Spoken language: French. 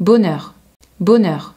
bonheur, bonheur.